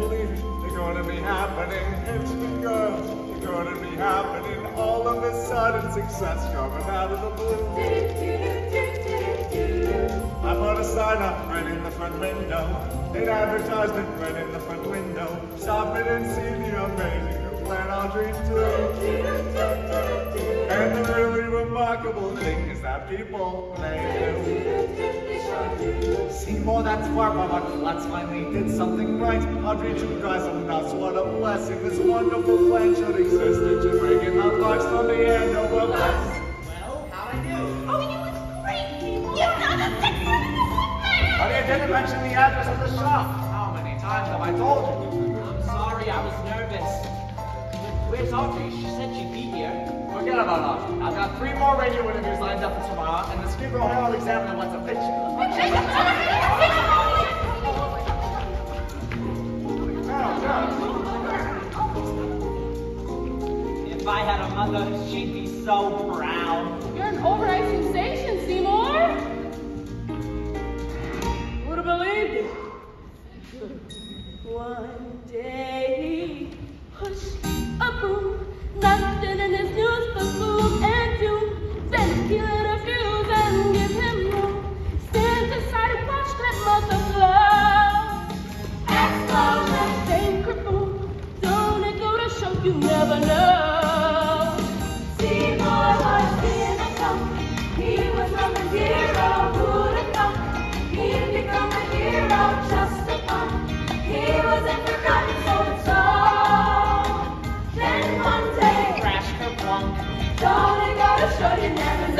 believe. They're gonna be happening. Henchman girls, they're gonna be happening. All of a sudden, success coming out of the blue. I put a sign up right in the front window. An advertisement right in the front window. Stop it and see the amazing Plan Audrey 2. And the really remarkable thing is that people, they. Seymour, that's Barbara. Let's finally did something right. Audrey 2 guys and nuts. What a blessing. This wonderful plan should exist. Did you bring in the bucks from the end over Well, how'd I do? Oh, you was great. You done a six But you didn't mention the address of the shop. How many times have I told you? I'm sorry, I was nervous. Where's Audrey? She said she'd be here. Forget about Audrey. I've got three more radio interviews lined up for tomorrow, and the Skribble Herald Examiner wants a picture. I had a mother, she'd be so proud. You're an overnight sensation, Seymour. Would have believed it. One day he pushed a broom, nothing in his news but gloom and doom. Then he lit a fuse and give him room. Stand aside and watch that mother blow. Explosion, then kerboom. Don't it go to show you never know? Don't it show you never